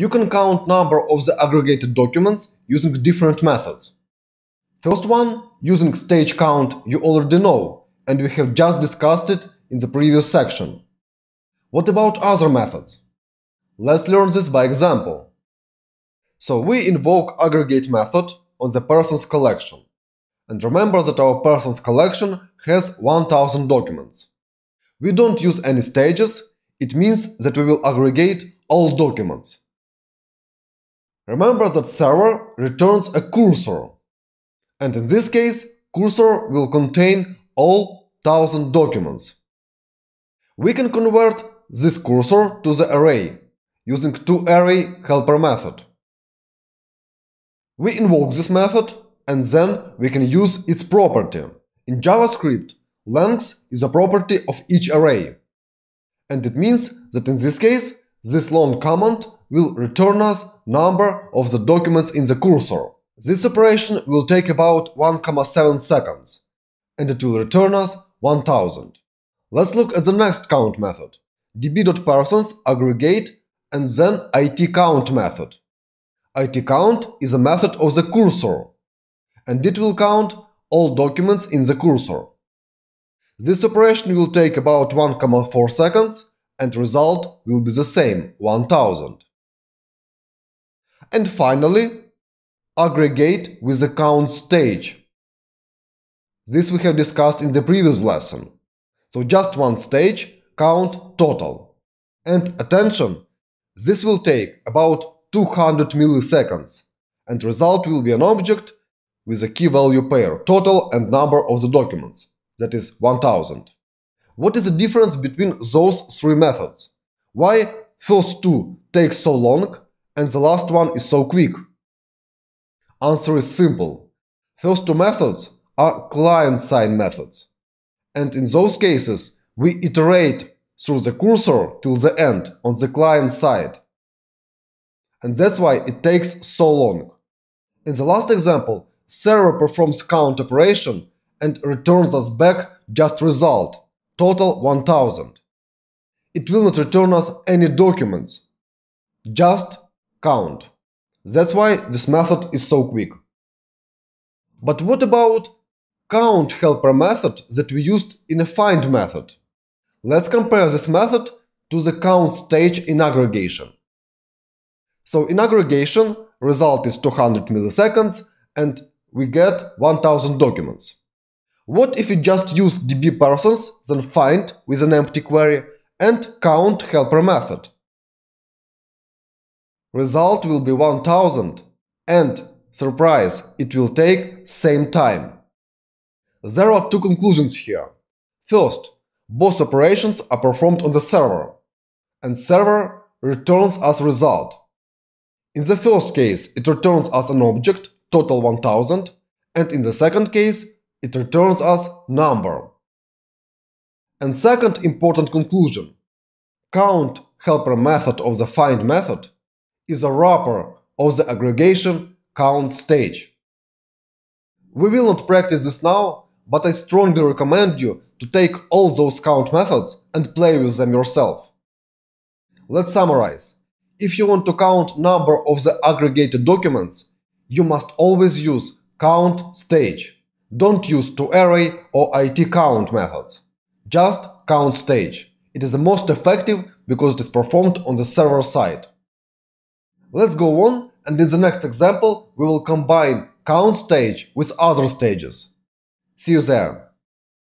You can count number of the aggregated documents using different methods. First one, using stage count you already know, and we have just discussed it in the previous section. What about other methods? Let's learn this by example. So we invoke aggregate method on the persons collection. And remember that our persons collection has 1000 documents. We don't use any stages, it means that we will aggregate all documents. Remember that server returns a cursor. And in this case, cursor will contain all 1000 documents. We can convert this cursor to the array using toArray helper method. We invoke this method and then we can use its property. In JavaScript, length is a property of each array. And it means that in this case, this long command will return us number of the documents in the cursor. This operation will take about 1,7 seconds, and it will return us 1000. Let's look at the next count method, db.persons aggregate and then itCount method. itCount is a method of the cursor, and it will count all documents in the cursor. This operation will take about 1,4 seconds and result will be the same, 1000. And finally, aggregate with the count stage. This we have discussed in the previous lesson. So just one stage, count total. And attention, this will take about 200 milliseconds, and result will be an object with a key-value pair, total and number of the documents, that is 1000. What is the difference between those three methods? Why first two take so long and the last one is so quick? Answer is simple. First two methods are client-side methods. And in those cases, we iterate through the cursor till the end on the client side. And that's why it takes so long. In the last example, server performs count operation and returns us back just result, total 1000. It will not return us any documents, just count. That's why this method is so quick. But what about count helper method that we used in a find method? Let's compare this method to the count stage in aggregation. So in aggregation, result is 200 milliseconds and we get 1000 documents. What if we just use db persons, then find with an empty query and count helper method? Result will be 1000 and, surprise, it will take same time. There are two conclusions here. First, both operations are performed on the server, and server returns as result. In the first case, it returns as an object, total 1000, and in the second case, it returns as number. And second important conclusion, count helper method of the find method is a wrapper of the aggregation count stage. We will not practice this now, but I strongly recommend you to take all those count methods and play with them yourself. Let's summarize. If you want to count number of the aggregated documents, you must always use count stage. Don't use toArray or itCount methods. Just count stage. It is the most effective because it is performed on the server side. Let's go on and in the next example we will combine count stage with other stages. See you there!